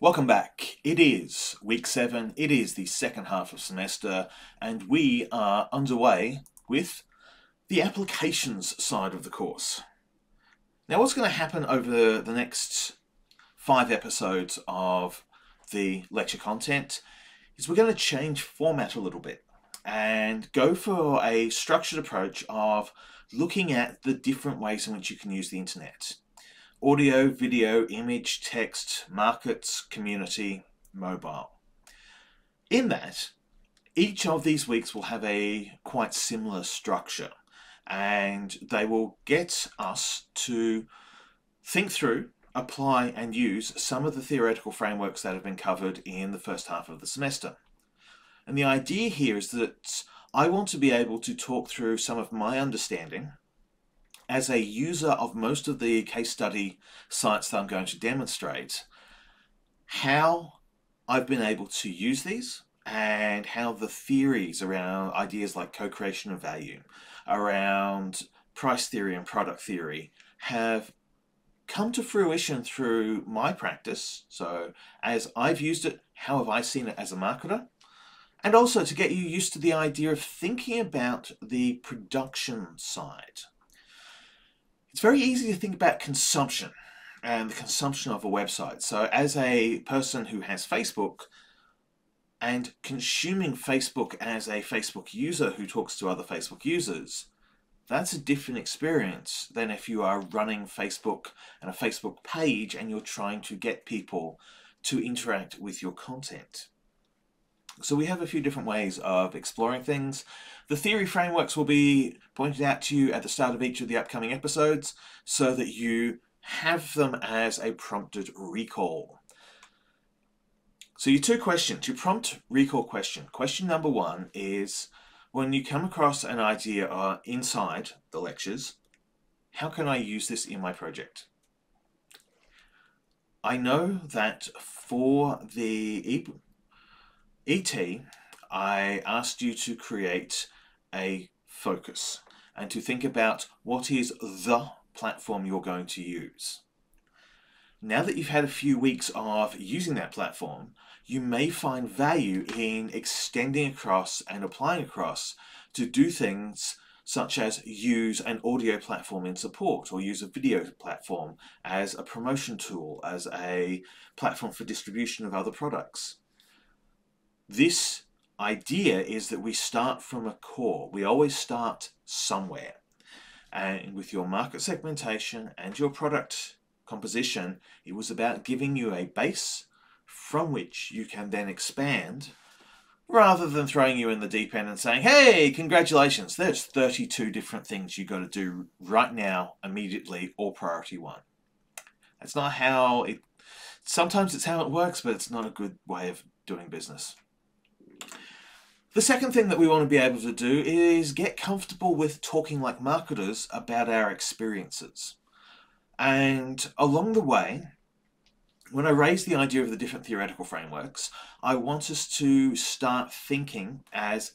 Welcome back. It is week seven, it is the second half of semester, and we are underway with the applications side of the course. Now, what's going to happen over the next five episodes of the lecture content is we're going to change format a little bit and go for a structured approach of looking at the different ways in which you can use the internet audio, video, image, text, markets, community, mobile. In that, each of these weeks will have a quite similar structure and they will get us to think through, apply and use some of the theoretical frameworks that have been covered in the first half of the semester. And the idea here is that I want to be able to talk through some of my understanding as a user of most of the case study sites that I'm going to demonstrate, how I've been able to use these and how the theories around ideas like co-creation of value, around price theory and product theory have come to fruition through my practice. So as I've used it, how have I seen it as a marketer? And also to get you used to the idea of thinking about the production side it's very easy to think about consumption and the consumption of a website. So as a person who has Facebook and consuming Facebook as a Facebook user who talks to other Facebook users, that's a different experience than if you are running Facebook and a Facebook page and you're trying to get people to interact with your content. So we have a few different ways of exploring things. The theory frameworks will be pointed out to you at the start of each of the upcoming episodes so that you have them as a prompted recall. So your two questions, your prompt recall question. Question number one is, when you come across an idea uh, inside the lectures, how can I use this in my project? I know that for the ET, I asked you to create a focus and to think about what is the platform you're going to use. Now that you've had a few weeks of using that platform, you may find value in extending across and applying across to do things such as use an audio platform in support or use a video platform as a promotion tool, as a platform for distribution of other products. This idea is that we start from a core. We always start somewhere. And with your market segmentation and your product composition, it was about giving you a base from which you can then expand rather than throwing you in the deep end and saying, hey, congratulations, there's 32 different things you've got to do right now, immediately, or priority one. That's not how it, sometimes it's how it works, but it's not a good way of doing business. The second thing that we want to be able to do is get comfortable with talking like marketers about our experiences. And along the way, when I raise the idea of the different theoretical frameworks, I want us to start thinking as,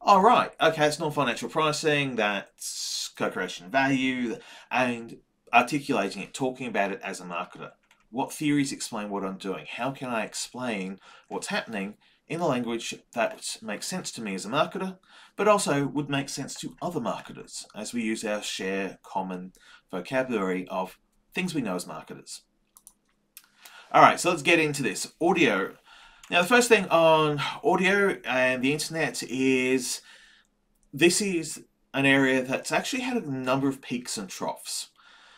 all right, okay, it's non-financial pricing, that's co-creation value, and articulating it, talking about it as a marketer. What theories explain what I'm doing? How can I explain what's happening in a language that makes sense to me as a marketer, but also would make sense to other marketers as we use our share common vocabulary of things we know as marketers. All right, so let's get into this. Audio. Now, the first thing on audio and the internet is this is an area that's actually had a number of peaks and troughs.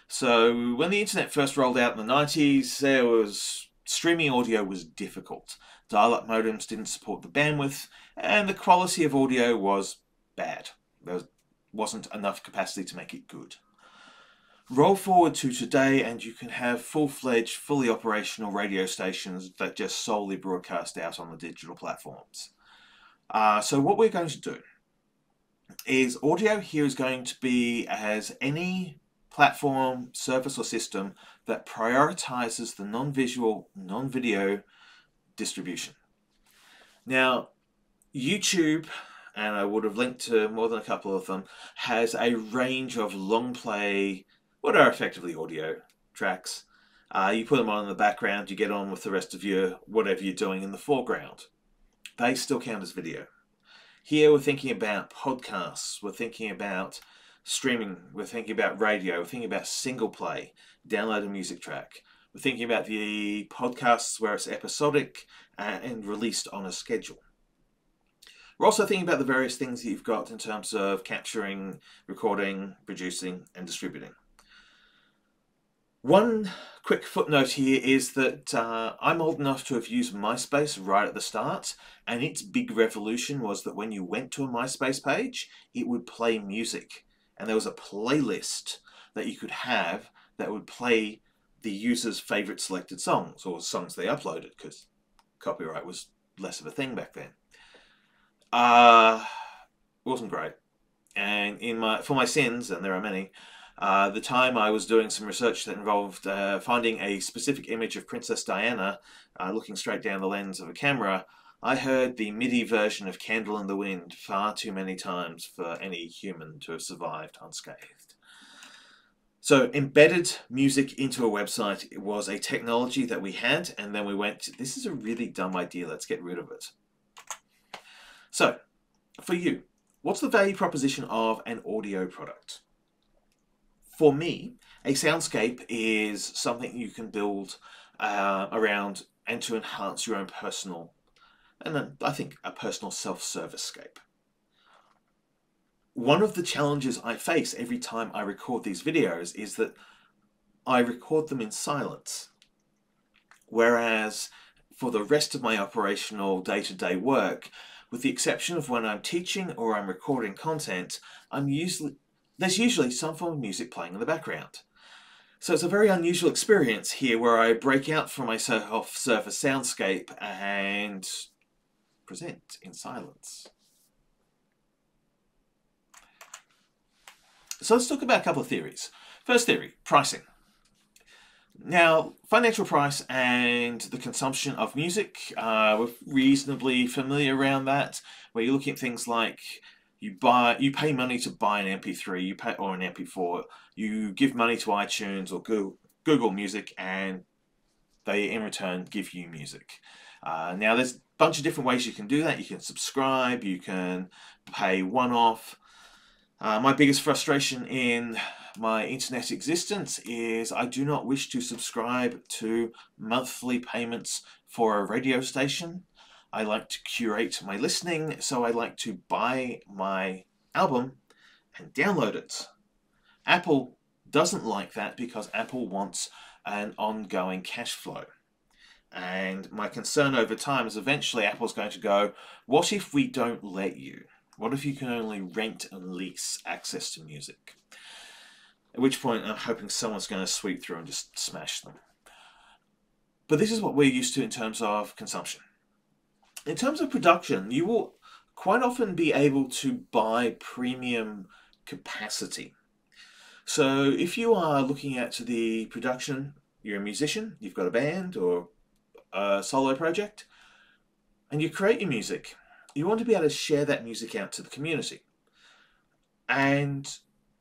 So when the internet first rolled out in the 90s, there was streaming audio was difficult. Dial-up modems didn't support the bandwidth, and the quality of audio was bad. There wasn't enough capacity to make it good. Roll forward to today and you can have full-fledged, fully operational radio stations that just solely broadcast out on the digital platforms. Uh, so what we're going to do is audio here is going to be as any platform, service or system that prioritizes the non-visual, non-video distribution. Now, YouTube, and I would have linked to more than a couple of them, has a range of long play, what are effectively audio tracks, Uh, you put them on in the background, you get on with the rest of your whatever you're doing in the foreground. They still count as video. Here we're thinking about podcasts, we're thinking about streaming, we're thinking about radio, we're thinking about single play, download a music track. We're thinking about the podcasts where it's episodic and released on a schedule. We're also thinking about the various things that you've got in terms of capturing, recording, producing, and distributing. One quick footnote here is that uh, I'm old enough to have used MySpace right at the start, and its big revolution was that when you went to a MySpace page, it would play music. And there was a playlist that you could have that would play the user's favorite selected songs, or songs they uploaded, because copyright was less of a thing back then. Uh, wasn't great. And in my for my sins, and there are many, uh, the time I was doing some research that involved uh, finding a specific image of Princess Diana uh, looking straight down the lens of a camera, I heard the MIDI version of Candle in the Wind far too many times for any human to have survived unscathed. So embedded music into a website was a technology that we had, and then we went, this is a really dumb idea, let's get rid of it. So, for you, what's the value proposition of an audio product? For me, a soundscape is something you can build uh, around and to enhance your own personal, and then I think a personal self-service scape. One of the challenges I face every time I record these videos is that I record them in silence. Whereas for the rest of my operational day-to-day -day work, with the exception of when I'm teaching or I'm recording content, I'm usually there's usually some form of music playing in the background. So it's a very unusual experience here where I break out from my self-service soundscape and present in silence. So let's talk about a couple of theories. First theory, pricing. Now, financial price and the consumption of music, uh, we're reasonably familiar around that, where you're looking at things like you buy, you pay money to buy an MP3, you pay or an MP4, you give money to iTunes or Google, Google Music, and they in return give you music. Uh, now, there's a bunch of different ways you can do that. You can subscribe, you can pay one off. Uh, my biggest frustration in my internet existence is I do not wish to subscribe to monthly payments for a radio station. I like to curate my listening, so I like to buy my album and download it. Apple doesn't like that because Apple wants an ongoing cash flow. And my concern over time is eventually Apple's going to go, what if we don't let you? What if you can only rent and lease access to music? At which point I'm hoping someone's going to sweep through and just smash them. But this is what we're used to in terms of consumption. In terms of production, you will quite often be able to buy premium capacity. So if you are looking at the production, you're a musician, you've got a band or a solo project, and you create your music, you want to be able to share that music out to the community. And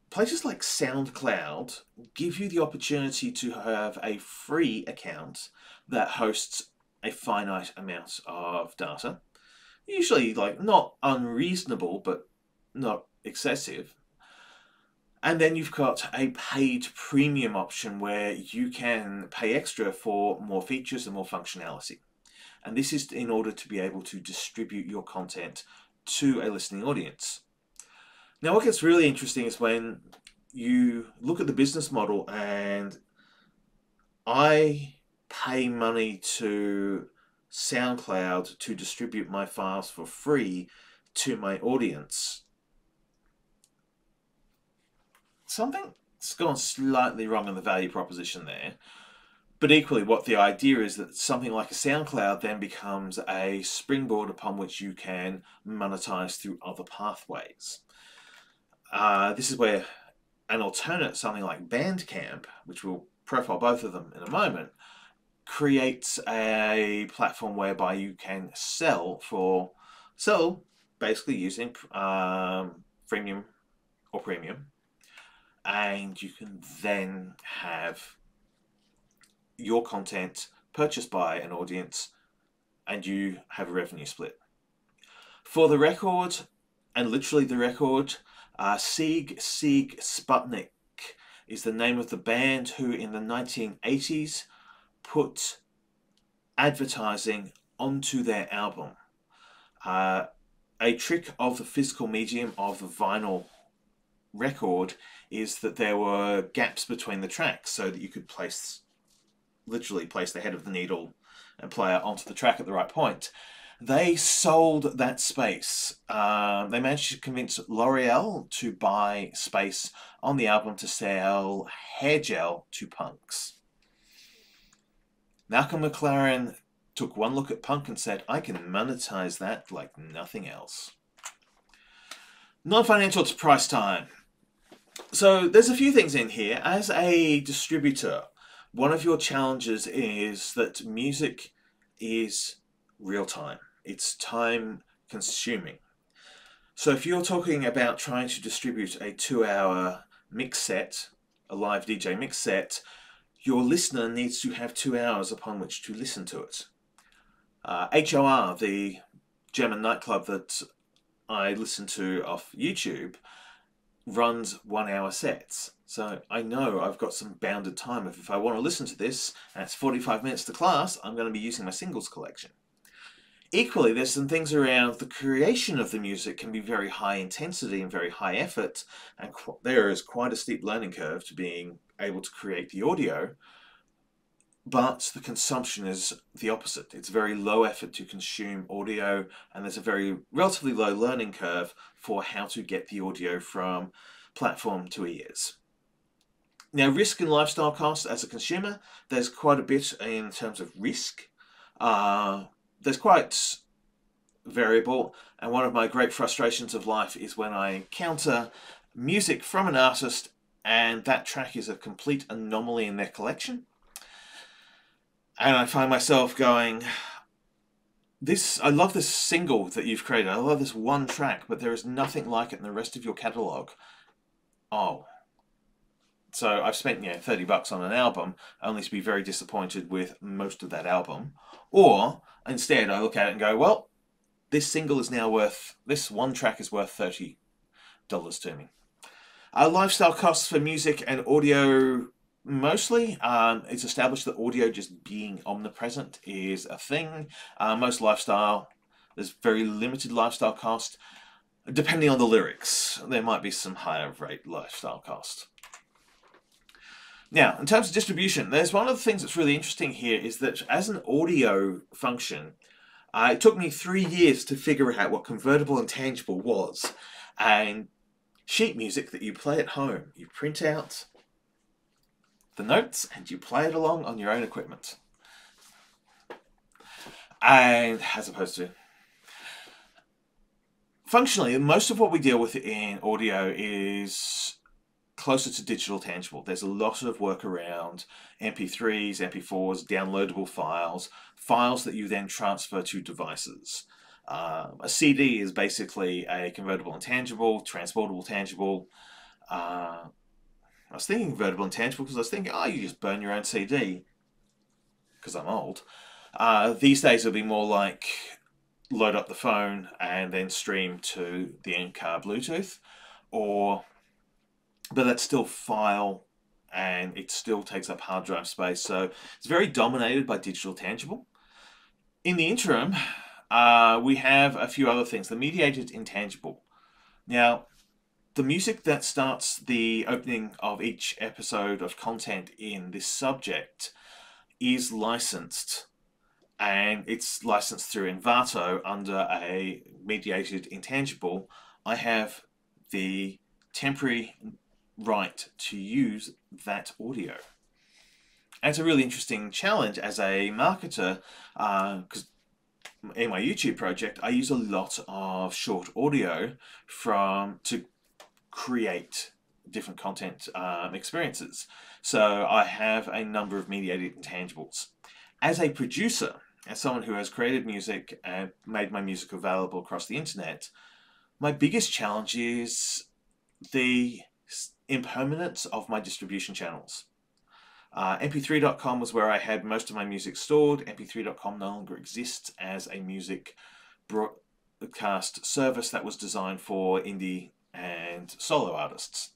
places like SoundCloud give you the opportunity to have a free account that hosts a finite amount of data. Usually like not unreasonable, but not excessive. And then you've got a paid premium option where you can pay extra for more features and more functionality. And this is in order to be able to distribute your content to a listening audience. Now, what gets really interesting is when you look at the business model and I pay money to SoundCloud to distribute my files for free to my audience. Something's gone slightly wrong in the value proposition there. But equally, what the idea is that something like a SoundCloud then becomes a springboard upon which you can monetize through other pathways. Uh, this is where an alternate, something like Bandcamp, which we'll profile both of them in a moment, creates a platform whereby you can sell for sell basically using um, freemium or premium, and you can then have your content purchased by an audience and you have a revenue split. For the record, and literally the record, uh, Sigue Sigue Sputnik is the name of the band who in the 1980s put advertising onto their album. Uh, a trick of the physical medium of the vinyl record is that there were gaps between the tracks so that you could place literally place the head of the needle and player onto the track at the right point. They sold that space. Uh, they managed to convince L'Oreal to buy space on the album to sell hair gel to punks. Malcolm McLaren took one look at punk and said, I can monetize that like nothing else. Non financial to price time. So there's a few things in here. As a distributor, one of your challenges is that music is real time. It's time consuming. So if you're talking about trying to distribute a two hour mix set, a live DJ mix set, your listener needs to have two hours upon which to listen to it. Uh, HOR, the German nightclub that I listen to off YouTube, runs one hour sets. So I know I've got some bounded time. If, I want to listen to this and it's 45 minutes to class, I'm going to be using my singles collection. Equally, there's some things around the creation of the music can be very high intensity and very high effort, and there is quite a steep learning curve to being able to create the audio. But the consumption is the opposite. It's very low effort to consume audio, and there's a very relatively low learning curve for how to get the audio from platform to ears. Now, risk and lifestyle costs as a consumer, there's quite a bit in terms of risk. Uh, there's quite variable, and one of my great frustrations of life is when I encounter music from an artist and that track is a complete anomaly in their collection. And I find myself going, this I love this single that you've created. I love this one track, but there is nothing like it in the rest of your catalog. Oh, so I've spent know 30 bucks on an album only to be very disappointed with most of that album. Or instead I look at it and go, well, this single is now worth this one track is worth $30 to me. Uh, lifestyle costs for music and audio mostly um, it's established that audio just being omnipresent is a thing. Uh, most lifestyle there's very limited lifestyle cost. Depending on the lyrics, there might be some higher rate lifestyle cost. Now, in terms of distribution, there's one of the things that's really interesting here is that as an audio function, uh, it took me three years to figure out what convertible intangible was. And sheet music that you play at home, you print out the notes and you play it along on your own equipment. And as opposed to functionally, most of what we deal with in audio is closer to digital tangible. There's a lot of work around MP3s, MP4s, downloadable files, files that you then transfer to devices. Uh, a CD is basically a convertible intangible, transportable tangible. Uh, I was thinking convertible intangible because I was thinking, oh, you just burn your own CD because I'm old. Uh, these days it'll be more like load up the phone and then stream to the in-car Bluetooth or but that's still file and it still takes up hard drive space. So it's very dominated by digital tangible. In the interim, uh, we have a few other things. The mediated intangible. Now, the music that starts the opening of each episode of content in this subject is licensed and it's licensed through Envato under a mediated intangible. I have the temporary right to use that audio. And it's a really interesting challenge as a marketer because uh, in my YouTube project I use a lot of short audio from to create different content um, experiences. So I have a number of mediated intangibles. As a producer, as someone who has created music and made my music available across the internet, my biggest challenge is the impermanence of my distribution channels. Uh, mp3.com was where I had most of my music stored. mp3.com no longer exists as a music broadcast service that was designed for indie and solo artists.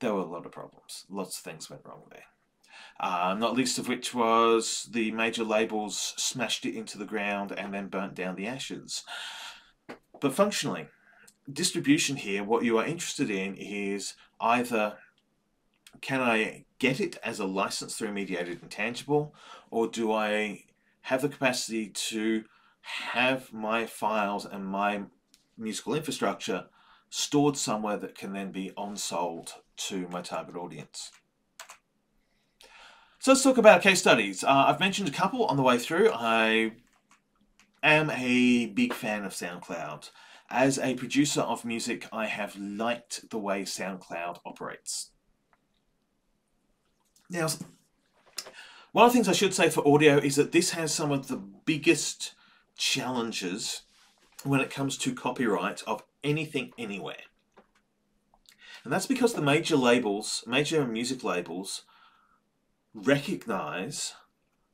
There were a lot of problems. Lots of things went wrong there. Uh, not least of which was the major labels smashed it into the ground and then burnt down the ashes. But functionally, distribution here, what you are interested in is either can I get it as a license through mediated intangible, or do I have the capacity to have my files and my musical infrastructure stored somewhere that can then be on-sold to my target audience? So let's talk about case studies. Uh, I've mentioned a couple on the way through. I am a big fan of SoundCloud. As a producer of music, I have liked the way SoundCloud operates. Now, one of the things I should say for audio is that this has some of the biggest challenges when it comes to copyright of anything anywhere. And that's because the major labels, major music labels, recognize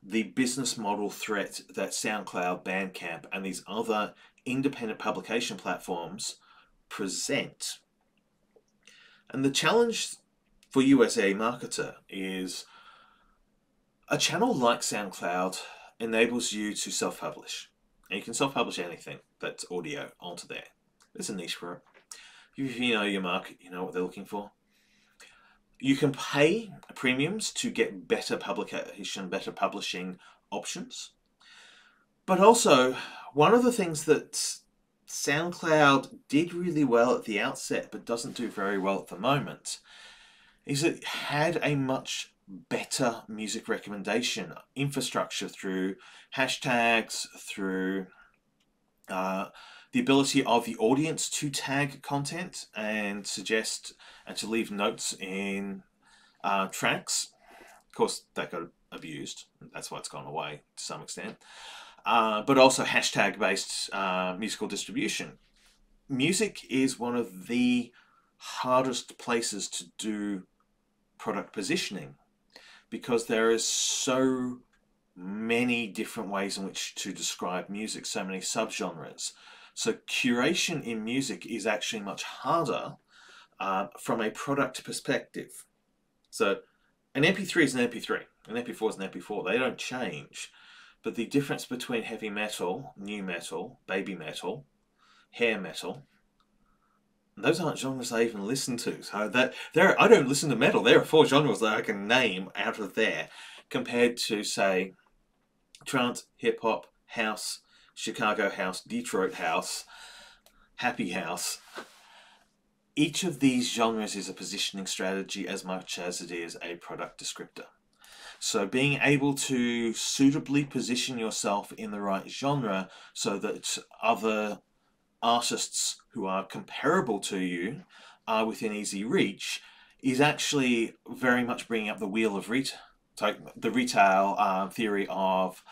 the business model threat that SoundCloud, Bandcamp, and these other independent publication platforms present. And the challenge for USA marketer is a channel like SoundCloud enables you to self-publish. And you can self-publish anything that's audio onto there. There's a niche for it. If you know your market, you know what they're looking for. You can pay premiums to get better publication, better publishing options. But also, one of the things that SoundCloud did really well at the outset, but doesn't do very well at the moment, is it had a much better music recommendation infrastructure through hashtags, through uh, the ability of the audience to tag content and suggest and to leave notes in uh, tracks. Of course, that got abused. That's why it's gone away to some extent. Uh, but also hashtag based uh, musical distribution. Music is one of the hardest places to do product positioning because there is so many different ways in which to describe music, so many subgenres. So curation in music is actually much harder uh, from a product perspective. So an MP3 is an MP3, an MP4 is an MP4. They don't change. But the difference between heavy metal, nu metal, baby metal, hair metal, those aren't genres I even listen to. So that there, I don't listen to metal. There are four genres that I can name out of there, compared to say, trance, hip hop, house, Chicago house, Detroit house, happy house. Each of these genres is a positioning strategy as much as it is a product descriptor. So being able to suitably position yourself in the right genre so that other artists who are comparable to you are within easy reach is actually very much bringing up the wheel of retail, the retail uh, theory of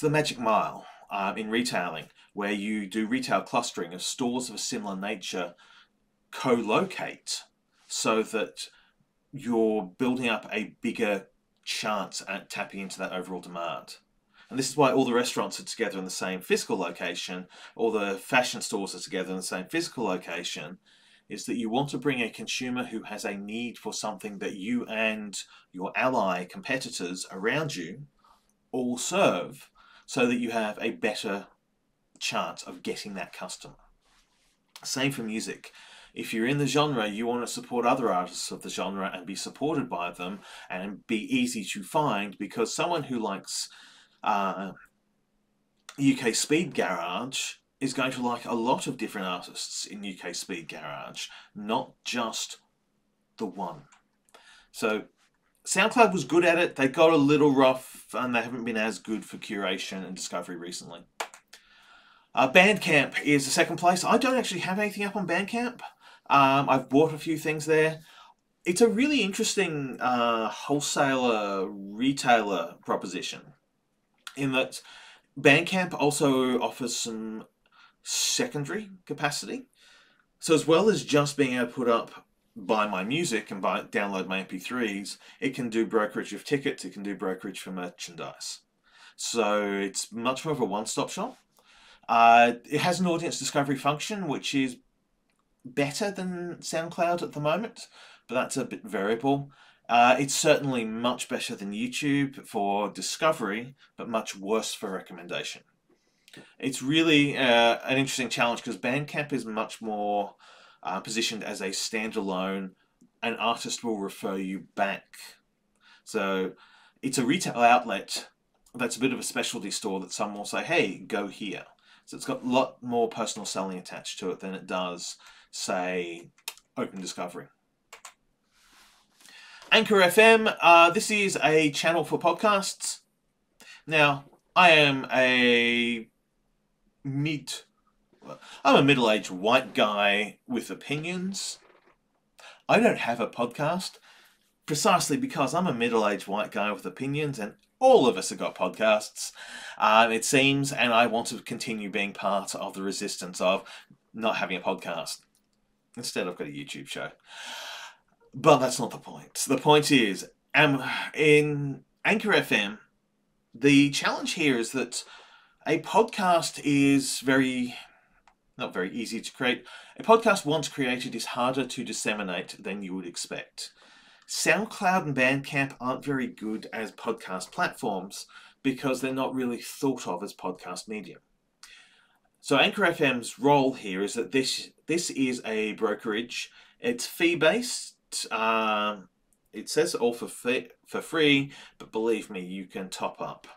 the magic mile um, in retailing, where you do retail clustering of stores of a similar nature co-locate so that you're building up a bigger chance at tapping into that overall demand. And this is why all the restaurants are together in the same physical location, all the fashion stores are together in the same physical location, is that you want to bring a consumer who has a need for something that you and your ally competitors around you all serve so that you have a better chance of getting that customer. Same for music. If you're in the genre, you want to support other artists of the genre and be supported by them and be easy to find because someone who likes uh, UK Speed Garage is going to like a lot of different artists in UK Speed Garage, not just the one. So SoundCloud was good at it. They got a little rough and they haven't been as good for curation and discovery recently. Uh, Bandcamp is the second place. I don't actually have anything up on Bandcamp. Um, I've bought a few things there. It's a really interesting uh, wholesaler retailer proposition in that Bandcamp also offers some secondary capacity. So as well as just being able to put up buy my music and buy download my MP3s, it can do brokerage of tickets, it can do brokerage for merchandise. So it's much more of a one-stop shop. Uh, it has an audience discovery function, which is better than SoundCloud at the moment, but that's a bit variable. Uh, it's certainly much better than YouTube for discovery, but much worse for recommendation. It's really uh, an interesting challenge because Bandcamp is much more uh, positioned as a standalone. An artist will refer you back. So it's a retail outlet that's a bit of a specialty store that some will say, hey, go here. So it's got a lot more personal selling attached to it than it does, say, Open Discovery. Anchor FM, uh, this is a channel for podcasts. Now, I am a mid, I'm a middle-aged white guy with opinions. I don't have a podcast precisely because I'm a middle-aged white guy with opinions and all of us have got podcasts, um, it seems, and I want to continue being part of the resistance of not having a podcast. Instead, I've got a YouTube show. But that's not the point. The point is, um, in Anchor FM, the challenge here is that a podcast is very, not very easy to create. A podcast once created is harder to disseminate than you would expect. SoundCloud and Bandcamp aren't very good as podcast platforms because they're not really thought of as podcast medium. So Anchor FM's role here is that this this is a brokerage. It's fee based um, it says all for for free, but believe me, you can top up.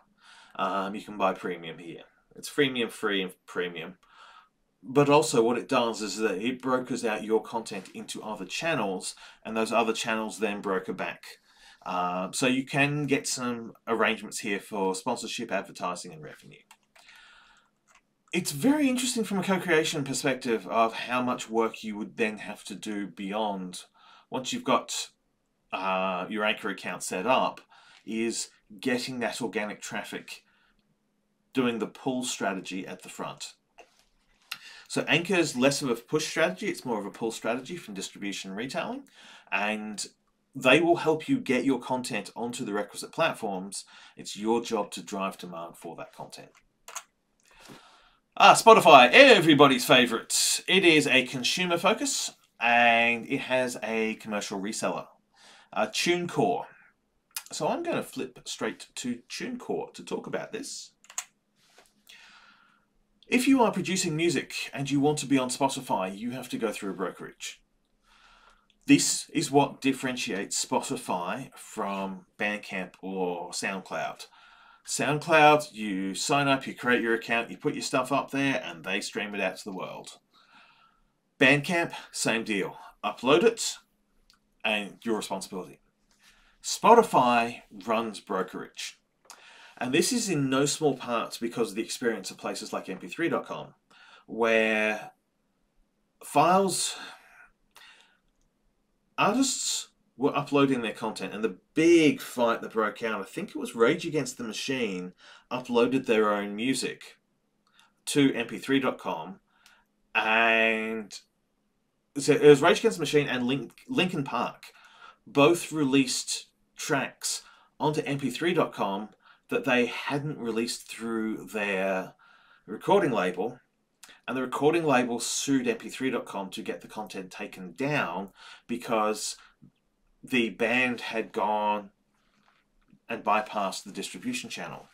Um, you can buy premium here. It's freemium, free, and premium. But also, what it does is that it brokers out your content into other channels, and those other channels then broker back. Uh, so you can get some arrangements here for sponsorship, advertising, and revenue. It's very interesting from a co-creation perspective of how much work you would then have to do beyond once you've got uh, your Anchor account set up, is getting that organic traffic, doing the pull strategy at the front. So Anchor is less of a push strategy, it's more of a pull strategy from distribution and retailing, and they will help you get your content onto the requisite platforms. It's your job to drive demand for that content. Ah, Spotify, everybody's favorite. It is a consumer focus and it has a commercial reseller, uh, TuneCore. So I'm going to flip straight to TuneCore to talk about this. If you are producing music and you want to be on Spotify, you have to go through a brokerage. This is what differentiates Spotify from Bandcamp or SoundCloud. SoundCloud, you sign up, you create your account, you put your stuff up there, and they stream it out to the world. Bandcamp, same deal. Upload it and your responsibility. Spotify runs brokerage. And this is in no small part because of the experience of places like mp3.com, where files, artists were uploading their content, and the big fight that broke out, I think it was Rage Against the Machine, uploaded their own music to mp3.com, and so it was Rage Against the Machine and Link, Linkin Park both released tracks onto mp3.com that they hadn't released through their recording label and the recording label sued mp3.com to get the content taken down because the band had gone and bypassed the distribution channel.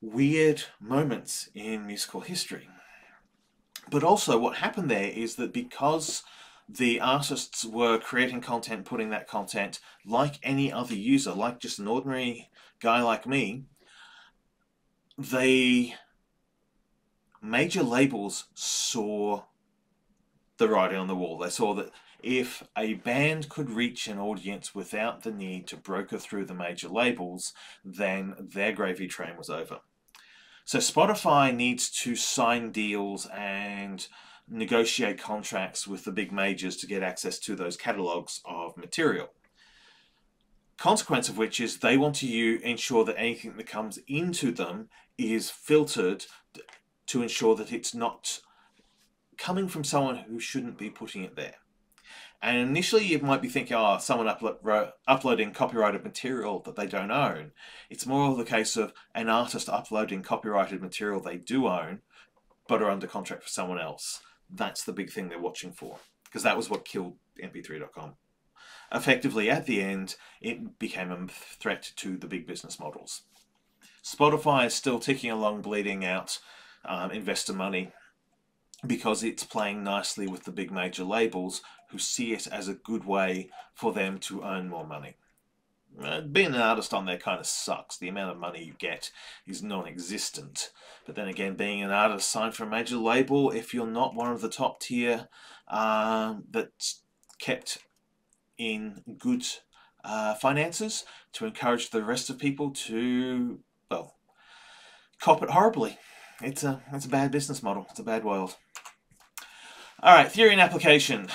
Weird moments in musical history. But also, what happened there is that because the artists were creating content, putting that content like any other user, like just an ordinary guy like me, the major labels saw the writing on the wall. They saw that if a band could reach an audience without the need to broker through the major labels, then their gravy train was over. So Spotify needs to sign deals and negotiate contracts with the big majors to get access to those catalogs of material. Consequence of which is they want to ensure that anything that comes into them is filtered to ensure that it's not coming from someone who shouldn't be putting it there. And initially, you might be thinking, oh, someone uplo- uploading copyrighted material that they don't own. It's more of the case of an artist uploading copyrighted material they do own, but are under contract for someone else. That's the big thing they're watching for, because that was what killed mp3.com. Effectively, at the end, it became a threat to the big business models. Spotify is still ticking along, bleeding out um, investor money because it's playing nicely with the big major labels who see it as a good way for them to earn more money. Uh, being an artist on there kind of sucks. The amount of money you get is non-existent. But then again, being an artist signed for a major label, if you're not one of the top tier uh, that's kept in good uh, finances to encourage the rest of people to, well, cop it horribly. It's a, it's a bad business model. It's a bad world. All right, theory and application.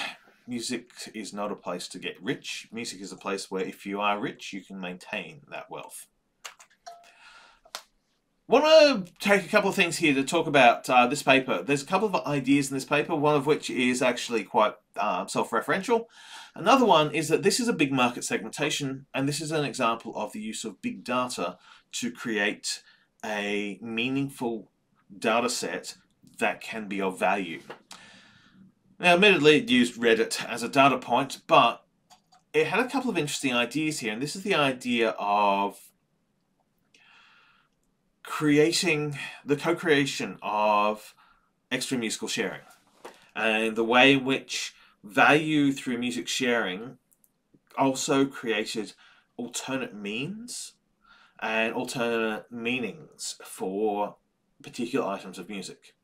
Music is not a place to get rich. Music is a place where if you are rich, you can maintain that wealth. want to take a couple of things here to talk about uh, this paper. There's a couple of ideas in this paper, one of which is actually quite uh, self-referential. Another one is that this is a big market segmentation, and this is an example of the use of big data to create a meaningful data set that can be of value. Now, admittedly, it used Reddit as a data point, but it had a couple of interesting ideas here, and this is the idea of creating the co-creation of extra musical sharing and the way in which value through music sharing also created alternate means and alternate meanings for particular items of music.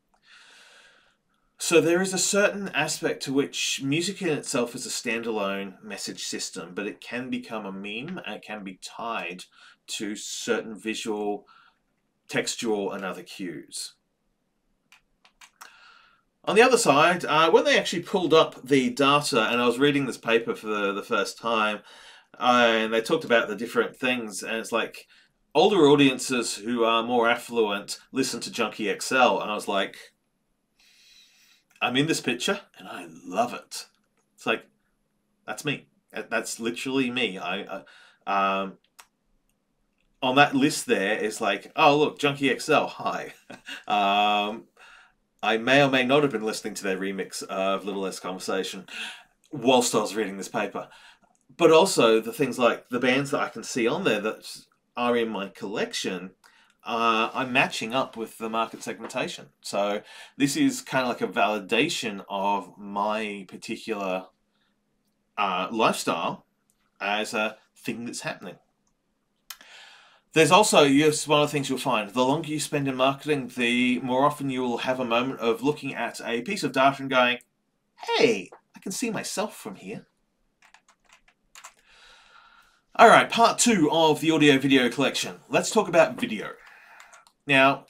So there is a certain aspect to which music in itself is a standalone message system, but it can become a meme and it can be tied to certain visual, textual, and other cues. On the other side, uh, when they actually pulled up the data, and I was reading this paper for the, the first time, uh, and they talked about the different things, and it's like older audiences who are more affluent listen to Junkie XL, and I was like, I'm in this picture, and I love it. It's like, that's me. That's literally me. I, um, on that list there is like, oh look, Junkie XL, hi. um, I may or may not have been listening to their remix of Little Less Conversation whilst I was reading this paper. But also the things like the bands that I can see on there that are in my collection, uh, I'm matching up with the market segmentation. So this is kind of like a validation of my particular uh, lifestyle as a thing that's happening. There's also, yes, one of the things you'll find, the longer you spend in marketing, the more often you will have a moment of looking at a piece of data and going, hey, I can see myself from here. Alright, part two of the audio video collection. Let's talk about video. Now,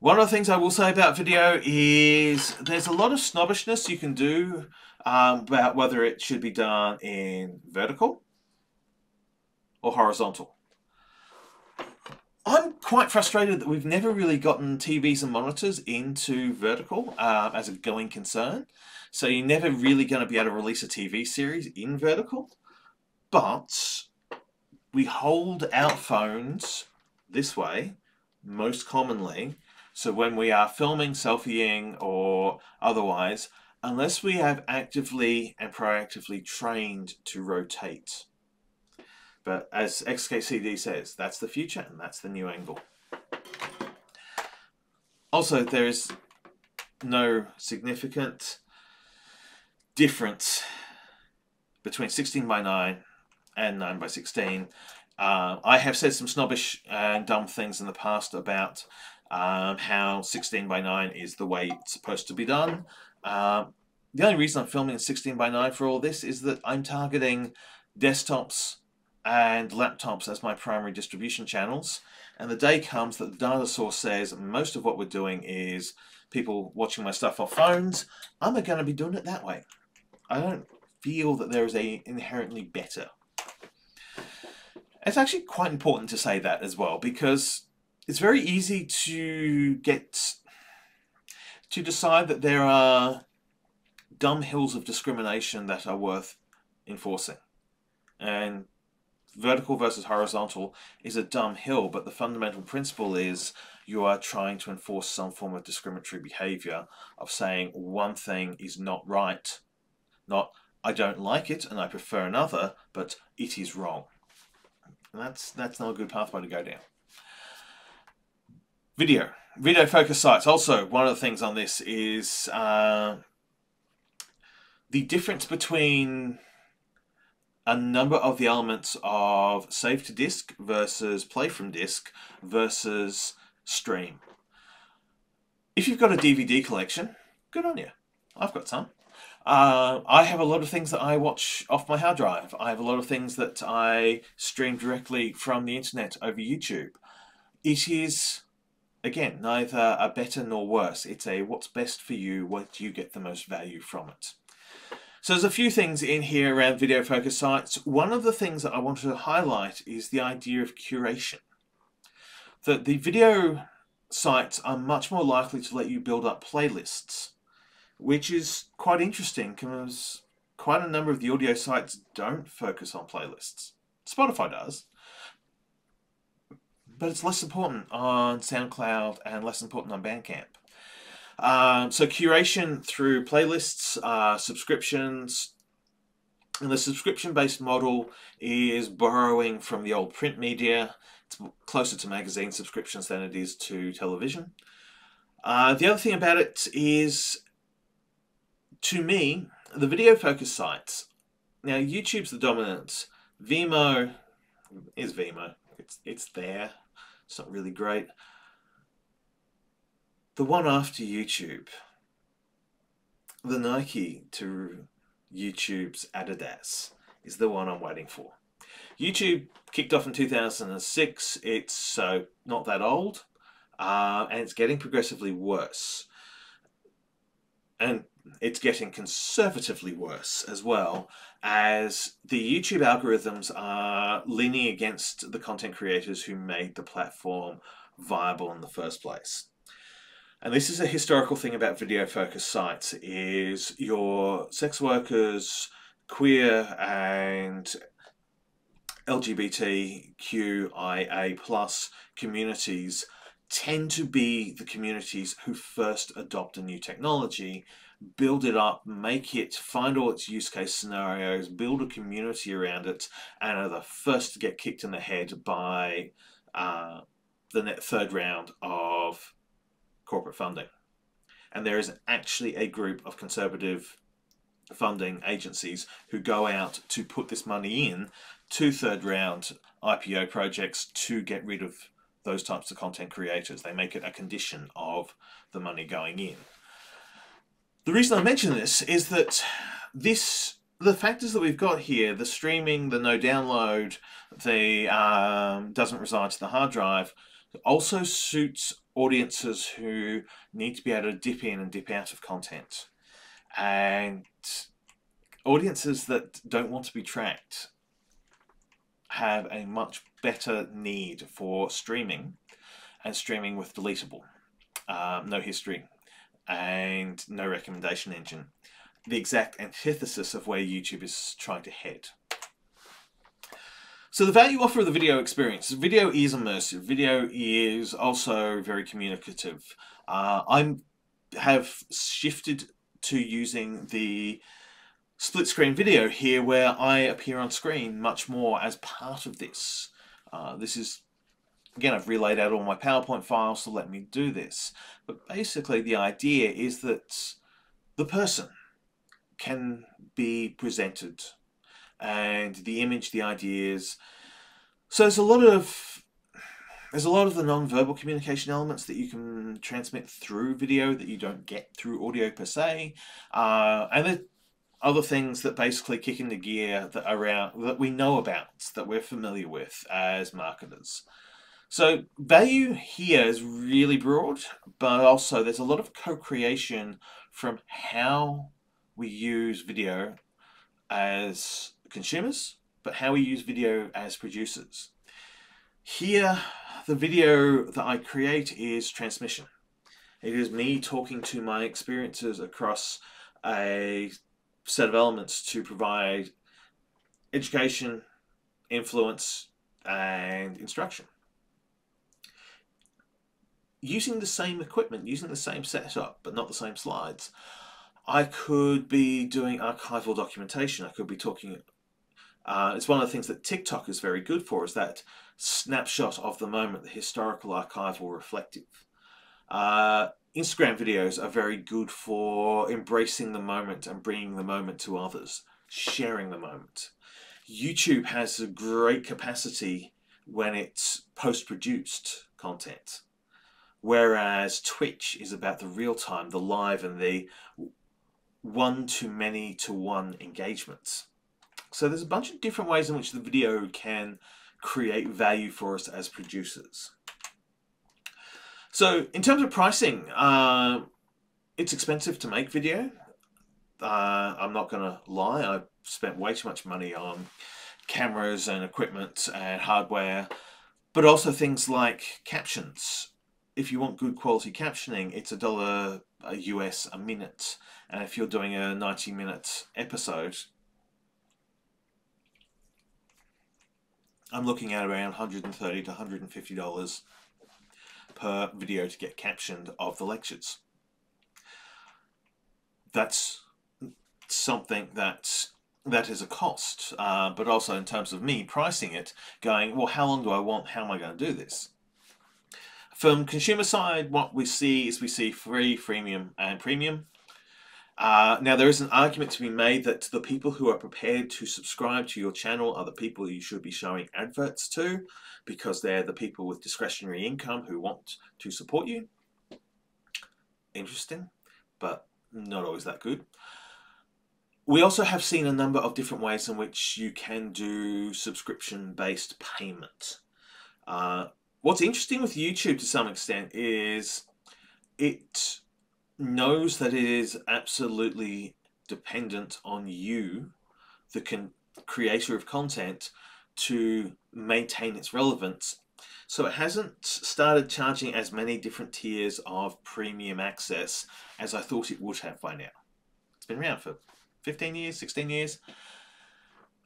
one of the things I will say about video is there's a lot of snobbishness you can do um, about whether it should be done in vertical or horizontal. I'm quite frustrated that we've never really gotten TVs and monitors into vertical uh, as a going concern. So you're never really going to be able to release a TV series in vertical. But we hold our phones this way most commonly. So when we are filming, selfieing, or otherwise, unless we have actively and proactively trained to rotate. But as XKCD says, that's the future and that's the new angle. Also, there is no significant difference between 16 by 9 and 9 by 16. Uh, I have said some snobbish and dumb things in the past about um, how 16 by 9 is the way it's supposed to be done. Uh, the only reason I'm filming in 16 by 9 for all this is that I'm targeting desktops and laptops as my primary distribution channels. And the day comes that the data source says most of what we're doing is people watching my stuff on phones. I'm going to be doing it that way. I don't feel that there is a inherently better. It's actually quite important to say that as well because it's very easy to get to decide that there are dumb hills of discrimination that are worth enforcing. And vertical versus horizontal is a dumb hill, but the fundamental principle is you are trying to enforce some form of discriminatory behavior of saying one thing is not right, not I don't like it and I prefer another, but it is wrong. And that's that's not a good pathway to go down. Video. Video focus sites. Also, one of the things on this is uh, the difference between a number of the elements of save to disk versus play from disk versus stream. If you've got a DVD collection, good on you. I've got some. Uh, I have a lot of things that I watch off my hard drive. I have a lot of things that I stream directly from the internet over YouTube. It is, again, neither a better nor worse. It's a what's best for you, what you get the most value from it. So there's a few things in here around video focus sites. One of the things that I wanted to highlight is the idea of curation. That the video sites are much more likely to let you build up playlists, which is quite interesting because quite a number of the audio sites don't focus on playlists. Spotify does, but it's less important on SoundCloud and less important on Bandcamp. Um, so curation through playlists, uh, subscriptions, and the subscription-based model is borrowing from the old print media. It's closer to magazine subscriptions than it is to television. Uh, the other thing about it is, to me, the video focus sites. Now, YouTube's the dominant. Vimeo is Vimeo. It's it's there. It's not really great. The one after YouTube, the Nike to YouTube's Adidas, is the one I'm waiting for. YouTube kicked off in 2006. It's so not that old, uh, and it's getting progressively worse. And it's getting conservatively worse as well, as the YouTube algorithms are leaning against the content creators who made the platform viable in the first place. And this is a historical thing about video focus sites is your sex workers, queer and LGBTQIA plus communities tend to be the communities who first adopt a new technology, build it up, make it, find all its use case scenarios, build a community around it, and are the first to get kicked in the head by uh, the third round of corporate funding. And there is actually a group of conservative funding agencies who go out to put this money in to third round IPO projects to get rid of those types of content creators. They make it a condition of the money going in. The reason I mention this is that this the factors that we've got here, the streaming, the no download, the um, doesn't reside to the hard drive, also suits audiences who need to be able to dip in and dip out of content. And audiences that don't want to be tracked have a much better need for streaming and streaming with deletable, um, no history, and no recommendation engine. The exact antithesis of where YouTube is trying to head. So the value offer of the video experience. Video is immersive. Video is also very communicative. Uh, I have shifted to using the split screen video here where I appear on screen much more as part of this. Uh, this is, again, I've relayed out all my PowerPoint files to let me do this. But basically the idea is that the person can be presented and the image, the ideas. So there's a lot of there's a lot of the non-verbal communication elements that you can transmit through video that you don't get through audio per se, uh, and the other things that basically kick into gear that around that we know about that we're familiar with as marketers. So value here is really broad, but also there's a lot of co-creation from how we use video as consumers, but how we use video as producers. Here, the video that I create is transmission. It is me talking to my experiences across a set of elements to provide education, influence, and instruction. Using the same equipment, using the same setup, but not the same slides, I could be doing archival documentation. I could be talking. Uh, it's one of the things that TikTok is very good for, is that snapshot of the moment, the historical, archival, reflective. Uh, Instagram videos are very good for embracing the moment and bringing the moment to others, sharing the moment. YouTube has a great capacity when it's post-produced content, whereas Twitch is about the real time, the live, and the one to many to one engagements. So there's a bunch of different ways in which the video can create value for us as producers. So in terms of pricing, uh, it's expensive to make video. Uh, I'm not going to lie, I spent way too much money on cameras and equipment and hardware, but also things like captions. If you want good quality captioning, it's a dollar a US a minute. And if you're doing a 90 minute episode, I'm looking at around 130 to 150 dollars per video to get captioned of the lectures. That's something that that is a cost, uh, but also in terms of me pricing it, going, well, how long do I want? How am I going to do this? From consumer side, what we see is we see free, freemium, and premium. Uh, now, there is an argument to be made that the people who are prepared to subscribe to your channel are the people you should be showing adverts to because they're the people with discretionary income who want to support you. Interesting, but not always that good. We also have seen a number of different ways in which you can do subscription-based payment. Uh, what's interesting with YouTube to some extent is it knows that it is absolutely dependent on you, the creator of content, to maintain its relevance. So it hasn't started charging as many different tiers of premium access as I thought it would have by now. It's been around for 15 years, 16 years.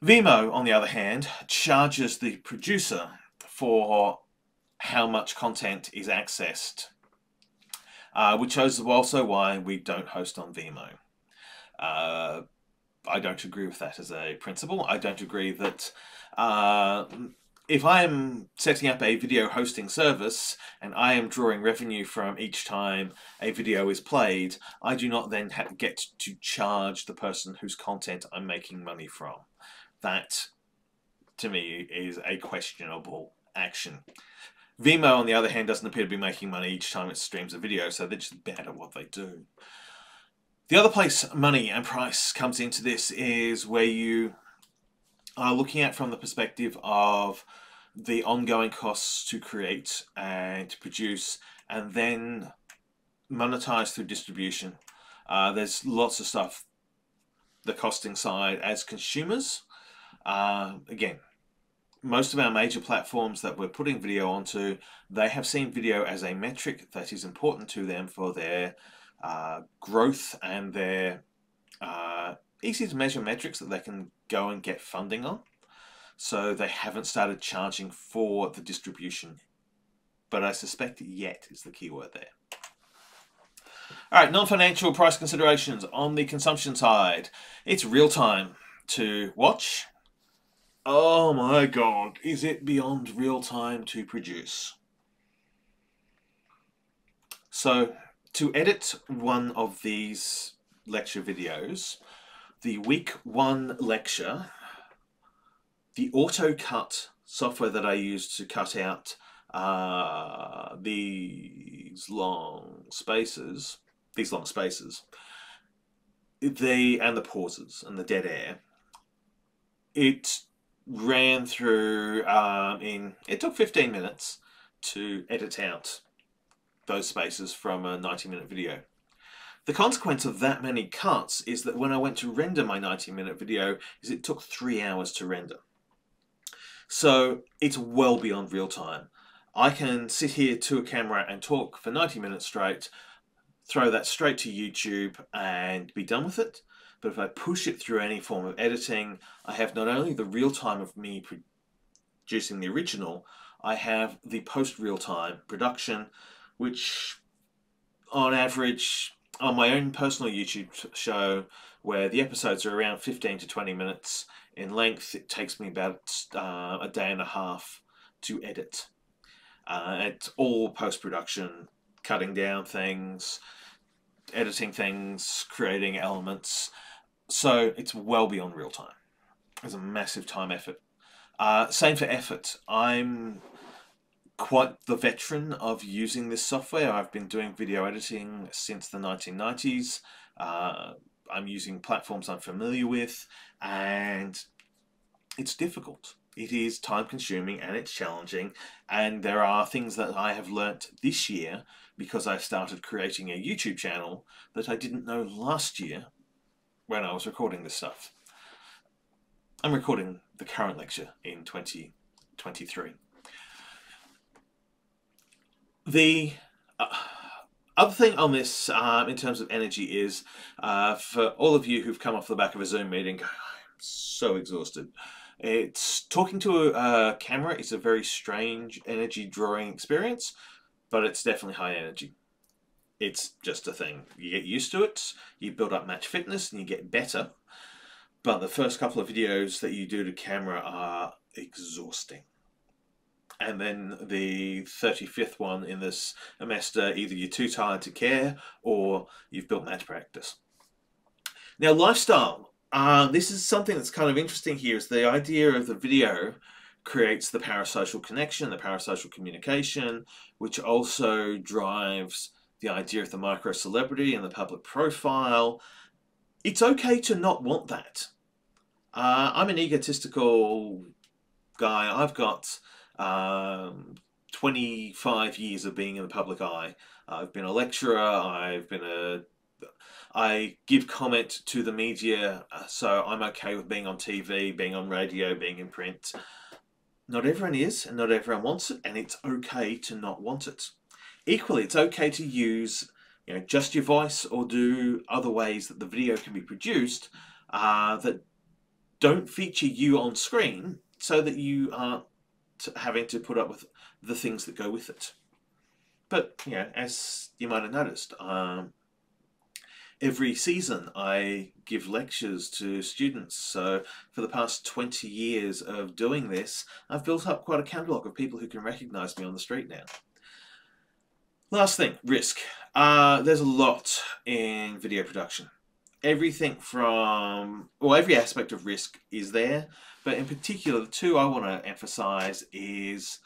Vimeo, on the other hand, charges the producer for how much content is accessed uh, which is also why we don't host on Vimeo. Uh, I don't agree with that as a principle. I don't agree that uh, if I am setting up a video hosting service and I am drawing revenue from each time a video is played, I do not then get to charge the person whose content I'm making money from. That, to me, is a questionable action. Vimeo, on the other hand, doesn't appear to be making money each time it streams a video, so they're just bad at what they do. The other place money and price comes into this is where you are looking at from the perspective of the ongoing costs to create and to produce and then monetize through distribution. Uh, there's lots of stuff, the costing side as consumers. Uh, again, most of our major platforms that we're putting video onto, they have seen video as a metric that is important to them for their uh, growth and their uh, easy to measure metrics that they can go and get funding on. So they haven't started charging for the distribution. But I suspect yet is the key word there. All right, non-financial price considerations on the consumption side. It's real time to watch Oh my god, is it beyond real time to produce? So, to edit one of these lecture videos, the week one lecture, the AutoCut software that I use to cut out uh, these long spaces, these long spaces, the and the pauses and the dead air, it ran through um, in, it took 15 minutes to edit out those spaces from a 90 minute video. The consequence of that many cuts is that when I went to render my 90 minute video is it took three hours to render. So it's well beyond real time. I can sit here to a camera and talk for 90 minutes straight, throw that straight to YouTube and be done with it. But if I push it through any form of editing, I have not only the real time of me producing the original, I have the post real time production, which on average, on my own personal YouTube show, where the episodes are around 15 to 20 minutes in length, it takes me about uh, a day and a half to edit. Uh, it's all post production, cutting down things, editing things, creating elements. So it's well beyond real time. It's a massive time effort. Uh, same for effort. I'm quite the veteran of using this software. I've been doing video editing since the 1990s. Uh, I'm using platforms I'm familiar with, and it's difficult. It is time consuming and it's challenging, and there are things that I have learnt this year because I started creating a YouTube channel that I didn't know last year when I was recording this stuff. I'm recording the current lecture in 2023. The uh, other thing on this, uh, in terms of energy, is uh, for all of you who've come off the back of a Zoom meeting, I'm so exhausted. It's talking to a, a camera is a very strange energy drawing experience, but it's definitely high energy. It's just a thing. You get used to it, you build up match fitness, and you get better. But the first couple of videos that you do to camera are exhausting and then the 35th one in this semester, either you're too tired to care or you've built match practice. Now, lifestyle. Uh, this is something that's kind of interesting here is the idea of the video creates the parasocial connection, the parasocial communication, which also drives the idea of the micro celebrity and the public profile. It's okay to not want that. Uh, I'm an egotistical guy. I've got um, 25 years of being in the public eye. I've been a lecturer, I've been a I give comment to the media, uh, so I'm okay with being on TV, being on radio, being in print. Not everyone is, and not everyone wants it, and it's okay to not want it. Equally, it's okay to use you know, just your voice or do other ways that the video can be produced uh, that don't feature you on screen so that you aren't having to put up with the things that go with it. But, you know, as you might have noticed, um, every season I give lectures to students. So for the past 20 years of doing this, I've built up quite a catalogue of people who can recognise me on the street now. Last thing, risk. Uh, there's a lot in video production. Everything from, well, every aspect of risk is there, but in particular, the two I want to emphasize is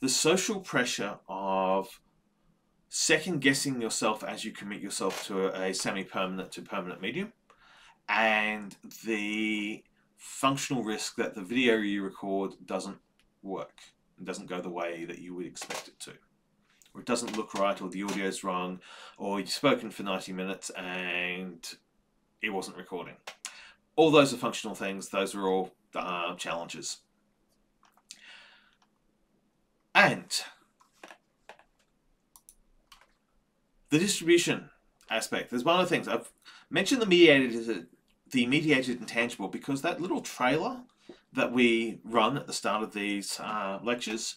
the social pressure of second guessing yourself as you commit yourself to a, semi permanent to permanent medium, and the functional risk that the video you record doesn't work, it doesn't go the way that you would expect it to. Or it doesn't look right, or the audio's wrong, or you've spoken for 90 minutes and it wasn't recording. All those are functional things, those are all uh, challenges. And the distribution aspect. There's one of the things I've mentioned the mediated the mediated intangible because that little trailer that we run at the start of these uh, lectures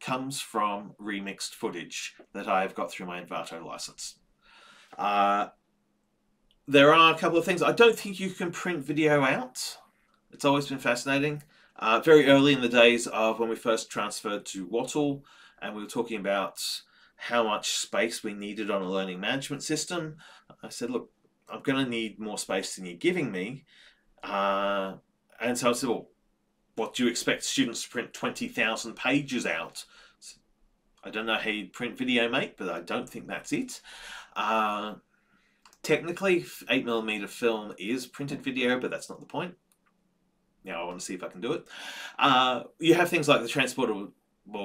comes from remixed footage that I've got through my Envato license. Uh, there are a couple of things. I don't think you can print video out. It's always been fascinating. Uh, very early in the days of when we first transferred to Wattle, and we were talking about how much space we needed on a learning management system, I said, look, I'm going to need more space than you're giving me. Uh, and so I said, well, what do you expect students to print 20,000 pages out? I don't know how you print video, mate, but I don't think that's it. Uh, technically, 8mm film is printed video, but that's not the point. Now I want to see if I can do it. Uh, you have things like the transportable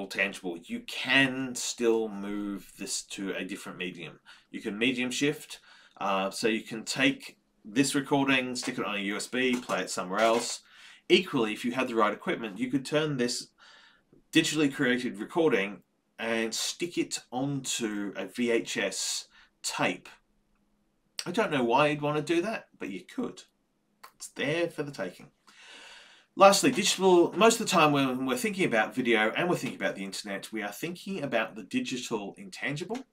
tangible. You can still move this to a different medium. You can medium shift, uh, so you can take this recording, stick it on a USB, play it somewhere else. Equally, if you had the right equipment, you could turn this digitally created recording and stick it onto a VHS tape I don't know why you'd want to do that, but you could. It's there for the taking. Lastly, digital, most of the time when we're thinking about video and we're thinking about the internet, we are thinking about the digital intangible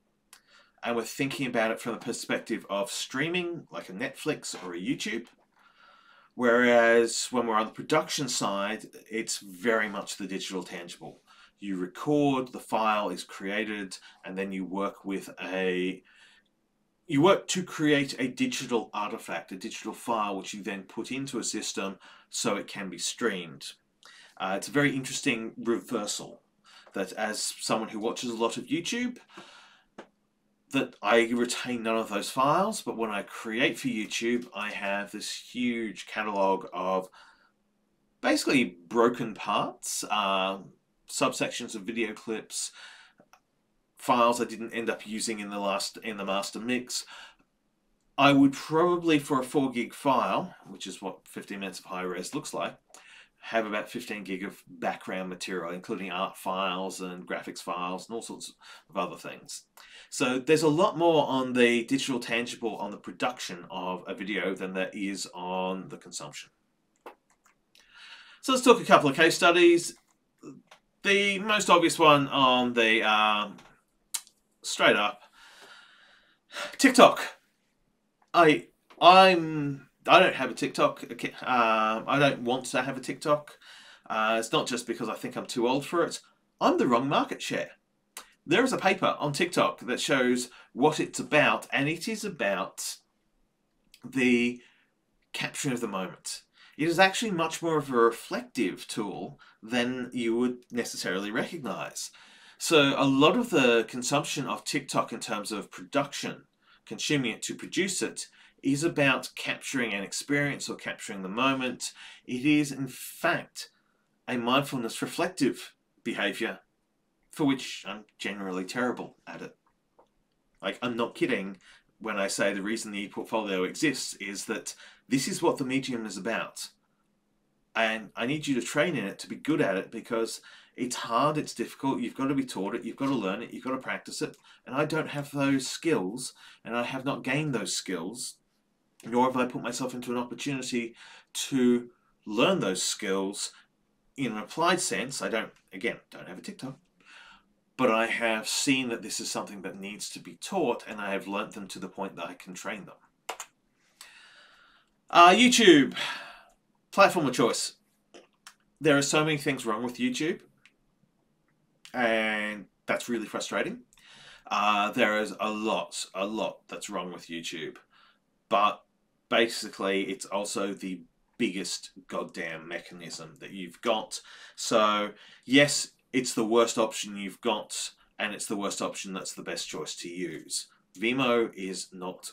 and we're thinking about it from the perspective of streaming, like a Netflix or a YouTube. Whereas when we're on the production side, it's very much the digital tangible. You record, the file is created, and then you work with a you work to create a digital artifact, a digital file, which you then put into a system so it can be streamed. Uh, it's a very interesting reversal that as someone who watches a lot of YouTube, that I retain none of those files, but when I create for YouTube, I have this huge catalog of basically broken parts, uh, subsections of video clips, files I didn't end up using in the last in the master mix. I would probably for a 4 gig file, which is what 15 minutes of high res looks like, have about 15 gig of background material, including art files and graphics files and all sorts of other things. So there's a lot more on the digital tangible on the production of a video than there is on the consumption. So let's talk a couple of case studies. The most obvious one on the um, straight up. TikTok. I I'm I don't have a TikTok. Uh, I don't want to have a TikTok. Uh, it's not just because I think I'm too old for it. I'm the wrong market share. There is a paper on TikTok that shows what it's about, and it is about the capturing of the moment. It is actually much more of a reflective tool than you would necessarily recognize. So a lot of the consumption of TikTok in terms of production, consuming it to produce it, is about capturing an experience or capturing the moment. It is, in fact, a mindfulness reflective behavior for which I'm generally terrible at it. Like, I'm not kidding when I say the reason the portfolio exists is that this is what the medium is about. And I need you to train in it to be good at it because it's hard, it's difficult, you've got to be taught it, you've got to learn it, you've got to practice it. And I don't have those skills, and I have not gained those skills, nor have I put myself into an opportunity to learn those skills in an applied sense. I don't, again, don't have a TikTok, but I have seen that this is something that needs to be taught, and I have learnt them to the point that I can train them. Uh, YouTube, platform of choice. There are so many things wrong with YouTube and that's really frustrating. Uh, there is a lot, a lot that's wrong with YouTube, but basically it's also the biggest goddamn mechanism that you've got. So yes, it's the worst option you've got, and it's the worst option that's the best choice to use. Vimeo is not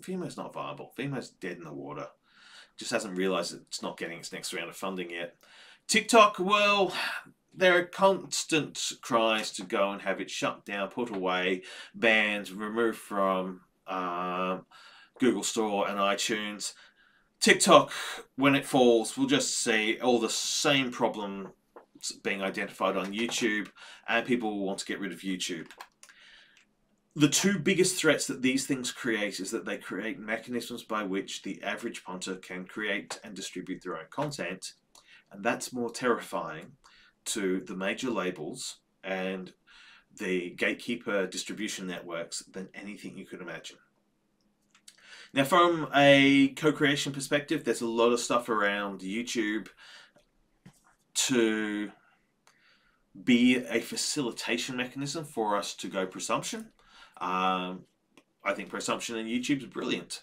Vimeo's not viable. Vimeo's dead in the water. Just hasn't realized it's not getting its next round of funding yet. TikTok, well, there are constant cries to go and have it shut down, put away, banned, removed from um, Google Store and iTunes. TikTok, when it falls, we'll just see all the same problems being identified on YouTube, and people will want to get rid of YouTube. The two biggest threats that these things create is that they create mechanisms by which the average punter can create and distribute their own content, and that's more terrifying to the major labels and the gatekeeper distribution networks than anything you could imagine. Now, from a co creation perspective, there's a lot of stuff around YouTube to be a facilitation mechanism for us to go prosumption. Um, I think prosumption in YouTube is brilliant.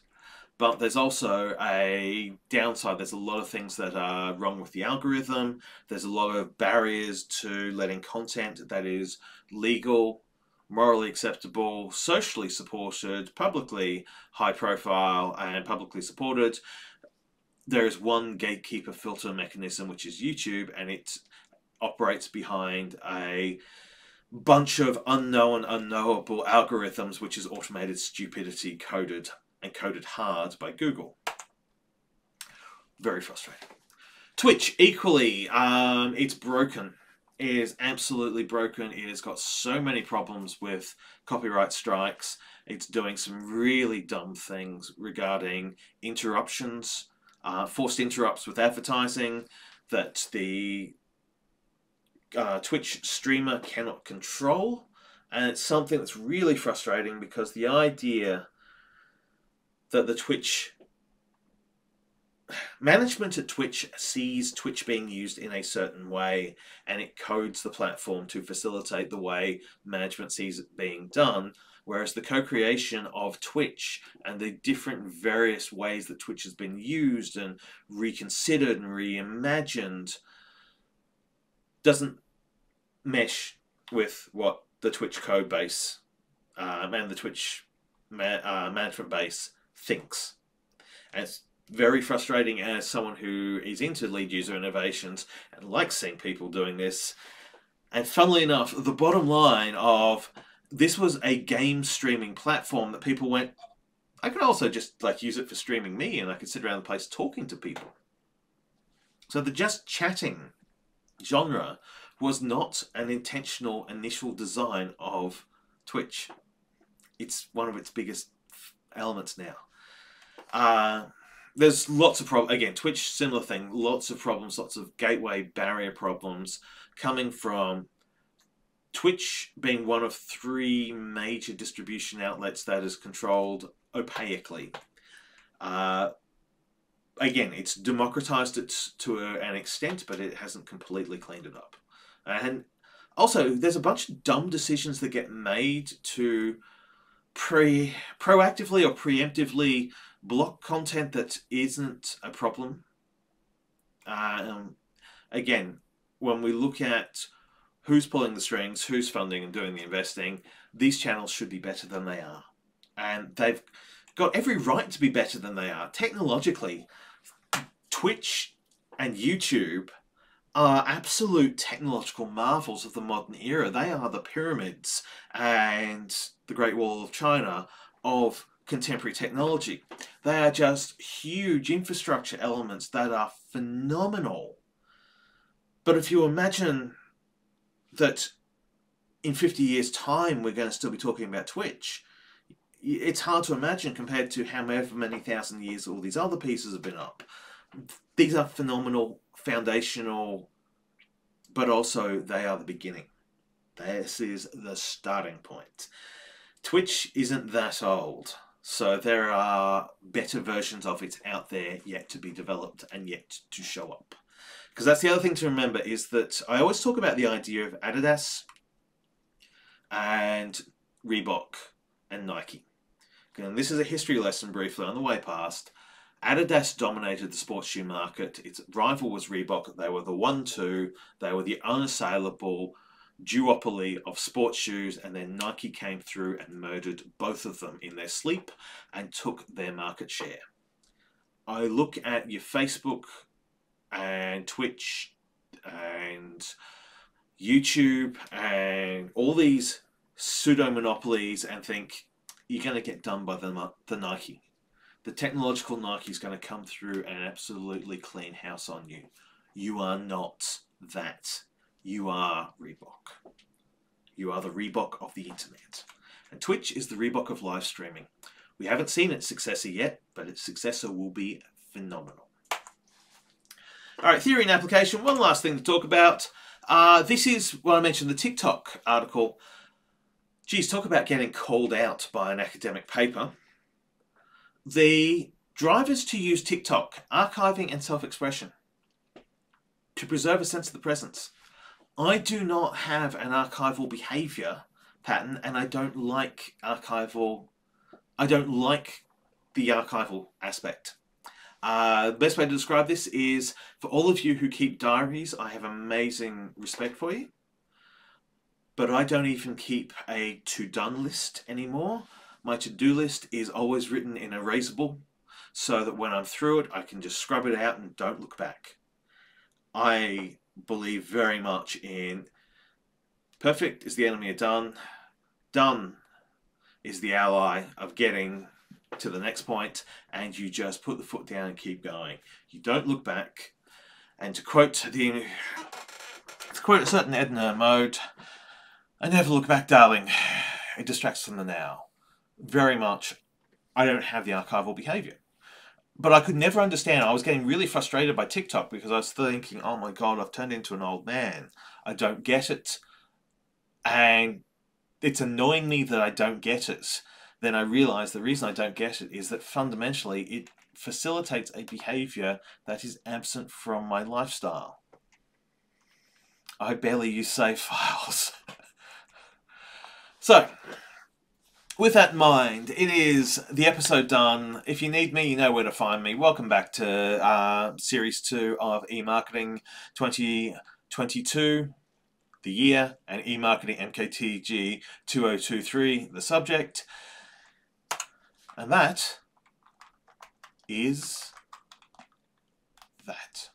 But there's also a downside. There's a lot of things that are wrong with the algorithm. There's a lot of barriers to letting content that is legal, morally acceptable, socially supported, publicly high profile, and publicly supported. There is one gatekeeper filter mechanism, which is YouTube, and it operates behind a bunch of unknown, unknowable algorithms, which is automated stupidity coded and coded hard by Google. Very frustrating. Twitch, equally, um, it's broken. is absolutely broken. It has got so many problems with copyright strikes. It's doing some really dumb things regarding interruptions, uh, forced interrupts with advertising that the uh, Twitch streamer cannot control. And it's something that's really frustrating because the idea that the Twitch management at Twitch sees Twitch being used in a certain way and it codes the platform to facilitate the way management sees it being done. Whereas the co creation of Twitch and the different various ways that Twitch has been used and reconsidered and reimagined doesn't mesh with what the Twitch code base um, and the Twitch ma uh, management base thinks. And it's very frustrating as someone who is into lead user innovations and likes seeing people doing this. And funnily enough, the bottom line of this was a game streaming platform that people went, I could also just like use it for streaming me and I could sit around the place talking to people. So the just chatting genre was not an intentional initial design of Twitch. It's one of its biggest elements now. Uh, there's lots of problems. Again, Twitch, similar thing. Lots of problems, lots of gateway barrier problems coming from Twitch being one of three major distribution outlets that is controlled opaquely. Uh, again, it's democratized it to an extent, but it hasn't completely cleaned it up. And also, there's a bunch of dumb decisions that get made to pre proactively or preemptively block content that isn't a problem. Um, again, when we look at who's pulling the strings, who's funding and doing the investing, these channels should be better than they are. And they've got every right to be better than they are. Technologically, Twitch and YouTube are absolute technological marvels of the modern era. They are the pyramids and the Great Wall of China of contemporary technology. They are just huge infrastructure elements that are phenomenal. But if you imagine that in 50 years' time we're going to still be talking about Twitch, it's hard to imagine compared to however many thousand years all these other pieces have been up. These are phenomenal, foundational, but also they are the beginning. This is the starting point. Twitch isn't that old. So there are better versions of it out there yet to be developed and yet to show up. Because that's the other thing to remember is that I always talk about the idea of Adidas and Reebok and Nike. And this is a history lesson briefly on the way past. Adidas dominated the sports shoe market. Its rival was Reebok. They were the one-two. They were the unassailable duopoly of sports shoes, and then Nike came through and murdered both of them in their sleep and took their market share. I look at your Facebook and Twitch and YouTube and all these pseudo monopolies and think you're going to get done by the, the Nike. The technological Nike is going to come through and absolutely clean house on you. You are not that you are Reebok. You are the Reebok of the internet. And Twitch is the Reebok of live streaming. We haven't seen its successor yet, but its successor will be phenomenal. All right, theory and application. One last thing to talk about. Uh, this is what I mentioned, the TikTok article. Geez, talk about getting called out by an academic paper. The drivers to use TikTok, archiving and self-expression to preserve a sense of the presence. I do not have an archival behavior pattern and I don't like archival, I don't like the archival aspect. Uh, the best way to describe this is for all of you who keep diaries, I have amazing respect for you. But I don't even keep a to done list anymore. My to do list is always written in erasable so that when I'm through it, I can just scrub it out and don't look back. I believe very much in perfect is the enemy of done, done is the ally of getting to the next point, and you just put the foot down and keep going. You don't look back. And to quote the to quote a certain Edna Mode, I never look back, darling. It distracts from the now. Very much, I don't have the archival behavior. But I could never understand. I was getting really frustrated by TikTok because I was thinking, oh my God, I've turned into an old man. I don't get it. And it's annoying me that I don't get it. Then I realize the reason I don't get it is that fundamentally it facilitates a behavior that is absent from my lifestyle. I barely use save files. so, with that in mind, it is the episode done. If you need me, you know where to find me. Welcome back to uh, Series 2 of eMarketing 2022, the year, and eMarketing MKTG 2023, the subject. And that is that.